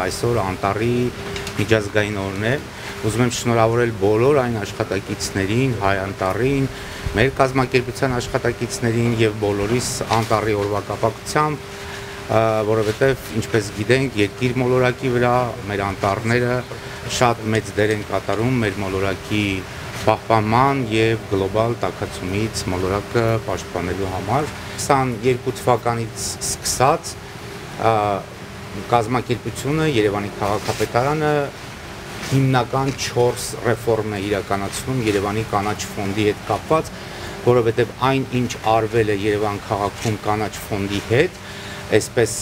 Այսօր Անտարի միջազգային օրն է։ Ուզում եմ շնորհավորել բոլոր այն աշխատակիցներին, Հայ Անտարին, մեր կազմակերպության աշխատակիցներին եւ բոլորիս Անտարի օրվա կապակցությամբ, որովհետեւ ինչպես գիտենք, երկիր մոլորակի վրա մեր անտառները շատ մեծ դեր են կատարում մեր մոլորակի պահպանման եւ գլոբալ տակածումից մոլորակը պաշտպանելու համար 22 թվականից սկսած կազմակերպությունը Երևանի քաղաքապետարանը հիմնական 4 ռեֆորմ է իրականացնում Երևանի կանաչ ֆոնդի հետ կապված, որովհետև այն ինչ արվել է Երևան քաղաքում կանաչ ֆոնդի հետ, այսպես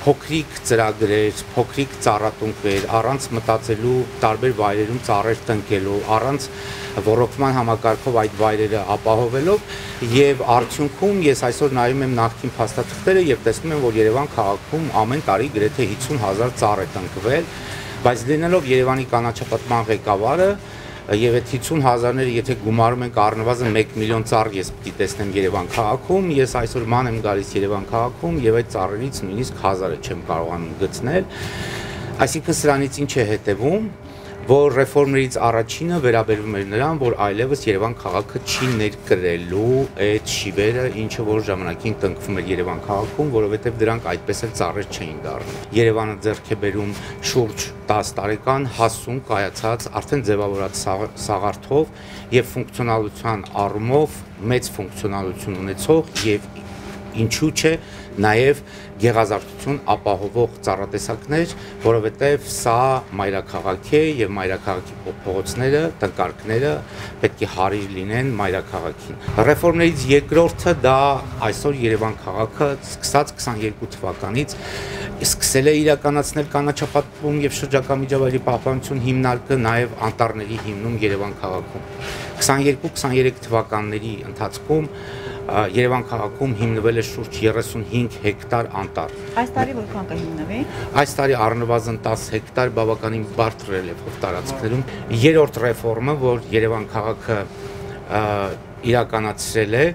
փոքրիկ ծրագրեր, փոքրիկ ծառատունկներ, առանց մտածելու տարբեր վայրերում ծառեր տնկելու, առանց ռոռոկման համակարգով այդ վայրերը ապահովելով եւ արդյունքում ես այսօր նայում եմ նախկին փաստաթղթերը եւ տեսնում եմ, որ Երևան քաղաքում ամեն տարի գրեթե 50000 ծառ է տնկվել, բայց լինելով Երևանի կանաչապատման ղեկավարը եւ այդ 50 հազարները եթե գումարում ենք առնվազն 1 միլիոն ծառ ես պիտի տեսնեմ Երևան քաղաքում, ես այսօր ման եմ գալիս Երևան քաղաքում եւ այդ ծառերից նույնիսկ 1000-ը չեմ կարողանում գտնել։ Այսինքն սրանից ինչ է հետևում, որ ռեֆորմներից առաջինը վերաբերվում էր նրան, որ այլևս Երևան քաղաքը չի ներկրելու այդ շիվերը, ինչը որ ժամանակին տնկվում էր Երևան քաղաքում, որովհետև դրանք այդպես էլ ծառեր չէին դառնում։ Երևանը ձեռք է բերում շուրջ 10 տարեկան հասուն կայացած արդեն ձևավորած սաղարթով եւ ֆունկցիոնալության առումով մեծ ֆունկցիոնալություն ունեցող եւ ինչու՞ չէ նաև գեղազարդություն ապահովող ծառատեսակներ, որովհետև սա մայրաքաղաք է եւ մայրաքաղաքի փողոցները, տնկարկները պետք է հարիր լինեն մայրաքաղաքին։ Ռեֆորմներից երկրորդը դա այսօր Երևան քաղաքը սկսած 22 թվականից սկսել է իրականացնել կանաչապատում եւ շրջակա միջավայրի պահպանություն հիմնարկը նաեւ անտառների հիմնում Երևան քաղաքում 22-23 թվականների ընթացքում Երևան քաղաքում հիմնվել է շուրջ 35 հեկտար անտառ։ Այս տարի որքան կհիմնվի։ Այս տարի առնվազն 10 հեկտար բավականին բարդ ռելիեֆով տարածքներում։ Երրորդ ռեֆորմը, որ Երևան քաղաքը իրականացրել է,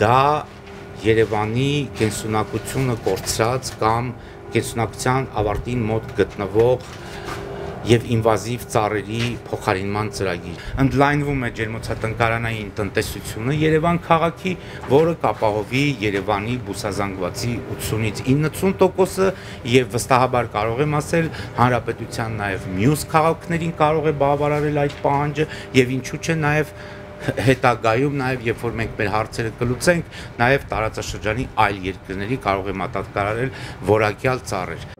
դա Երևանի կենսունակությունը կորցրած կամ կենսունակության ավարտին մոտ գտնվող եւ ինվազիվ ծառերի փոխարինման ծրագիր։ Ընդլայնվում է ջերմոցատնկարանային տնտեսությունը Երևան քաղաքի, որը կապահովի Երևանի բուսազանգվածի 80-ից 90%-ը եւ վստահաբար կարող եմ ասել, հանրապետության նաեւ մյուս քաղաքներին կարող է բավարարել այդ պահանջը եւ ինչու՞ չէ նաեւ հետագայում նաև երբ որ մենք մեր հարցերը կլուծենք, նաև տարածաշրջանի այլ երկրների կարող է մատակարարել որակյալ ծառեր։